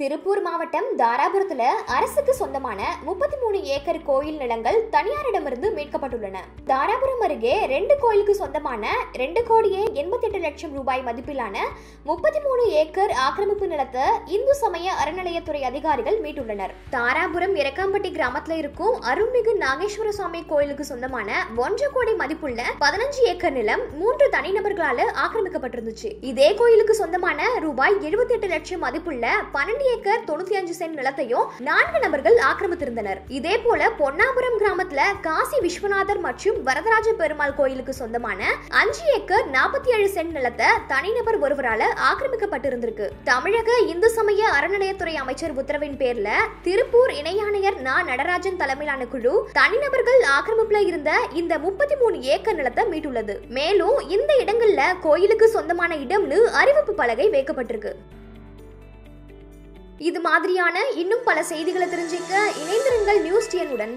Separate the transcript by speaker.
Speaker 1: திருப்பூர் மாவட்டம் தாராபுரத்துல அரசுக்கு சொந்தமான முப்பத்தி மூணு ஏக்கர் கோயில் நிலங்கள் தனியாரிடமிருந்து மீட்கப்பட்டுள்ளன. தாராபுரம் அருகே ரெண்டு கோயிலுக்கு சொந்தமான ரெண்டு கோடியே எண்பத்தி எட்டு லட்சம் ரூபாய் மதிப்பிலான முப்பத்தி மூணு ஏக்கர் ஆக்கிரமிப்பு நிலத்தை இந்து சமய அறநிலையத்துறை அதிகாரிகள் மீட்டுள்ளனர். தாராபுரம் இறக்காம்பட்டி கிராமத்துல இருக்கும் அருள்மிகு நாகேஸ்வர சுவாமி கோயிலுக்கு சொந்தமான ஒன்றரை கோடி மதிப்புள்ள பதினஞ்சு ஏக்கர் நிலம் மூன்று தனிநபர்களால ஆக்கிரமிக்கப்பட்டிருந்துச்சு. இதே கோயிலுக்கு சொந்தமான ரூபாய் எழுபத்தி எட்டு லட்சம் மதிப்புள்ள பன்னெண்டு ஏக்கர் தொண்ணூத்தி அஞ்சு சென்ட் நிலத்தையும் நான்கு நபர்கள் ஆக்கிரமித்திருந்தனர். இதே போல பொன்னாபுரம் கிராமத்துல காசி விஸ்வநாதர் மற்றும் வரதராஜ பெருமாள் கோயிலுக்கு சொந்தமான அஞ்சு ஏக்கர் நாற்பத்தி ஏழு சென்ட் நிலத்தை தனிநபர் ஒருவரால ஆக்கிரமிக்கப்பட்டிருந்திருக்கு. தமிழக இந்து சமய அறநிலையத்துறை அமைச்சர் உத்தரவின் பேர்ல திருப்பூர் இணையாணையர் நா. நடராஜன் தலைமையிலான குழு தனிநபர்கள் ஆக்கிரமிப்புல இருந்த இந்த முப்பத்தி மூணு ஏக்கர் நிலத்தை மீட்டுள்ளது. மேலும் இந்த இடங்கள்ல கோயிலுக்கு சொந்தமான இடம்னு அறிவிப்பு பலகை வைக்கப்பட்டிருக்கு. இது மாதிரியான இன்னும் பல செய்திகளை தெரிஞ்சுக்க இணைந்திருங்கள் நியூஸ் டியனுடன்